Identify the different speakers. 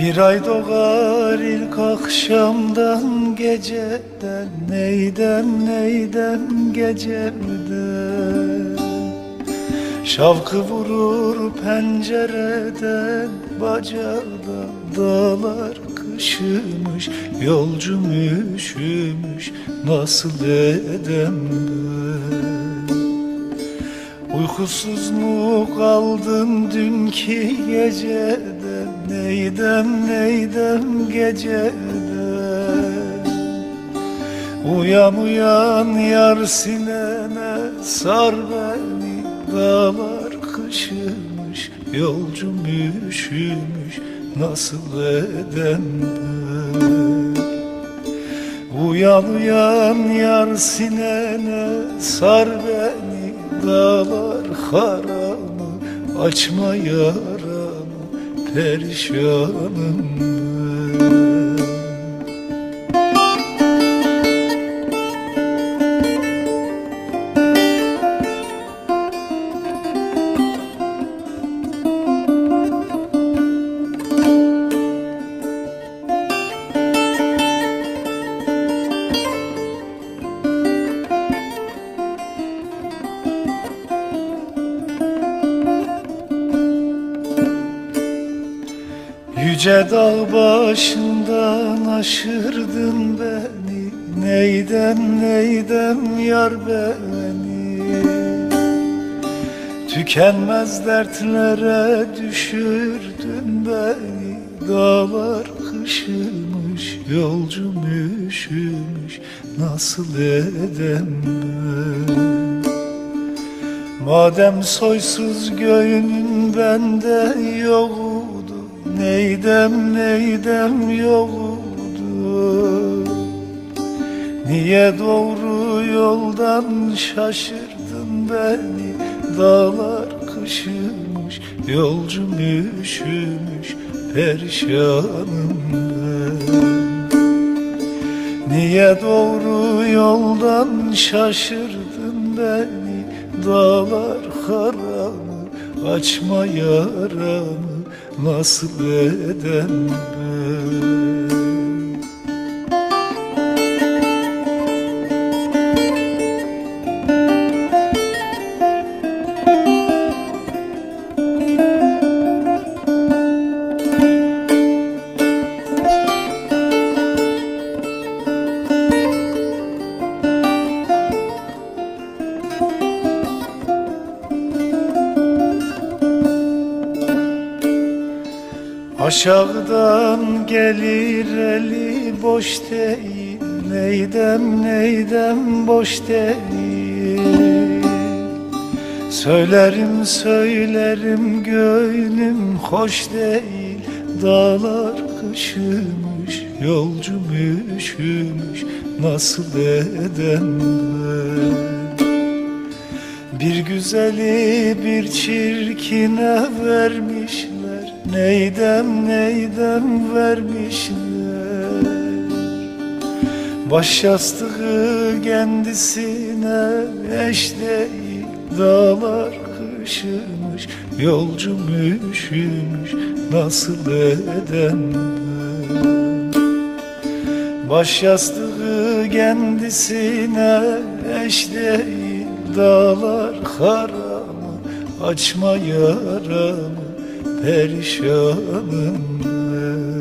Speaker 1: ay doğar ilk akşamdan geceden Neydem neydem gecemden Şavkı vurur pencereden Bacada dağlar kışımış Yolcum üşümüş nasıl edem ben Uykusuz mu kaldın dünkü gecede Neydem neydem gecede? Uyan uyan yar sinene Sar beni. Dağlar kışımış Yolcum üşümüş. Nasıl edem ben Uyan uyan yar sinene Sar beni. Dağlar haramı Açma yaramı perişanım ben Yüce dağ başından aşırdın beni. Neydem neydem yar beni? Tükenmez dertlere düşürdün beni. Dağlar kışımış, yolcum üşümüş. Nasıl edem ben? Madem soysuz göğünün bende yoktu Neydem neydem yoktu Niye doğru yoldan şaşırdın beni? Dağlar kışımış Yolcum üşümüş Perişanım Niye doğru yoldan şaşırdın beni? Dağlar haramı Açma yaramı Nasıl edem Aşağıdan gelir eli boş değil Neydem neydem boş değil. Söylerim söylerim gönlüm hoş değil. Dağlar kışımış yolcum üşümüş Nasıl edem bir güzeli bir çirkine vermişler Neydem neydem vermişler? Baş yastığı kendisine eş değil Dağlar kışımış Yolcum üşümüş Nasıl edem ben? Baş yastığı kendisine eş değil Dağlar haramı Açma yaramı perişanım. ben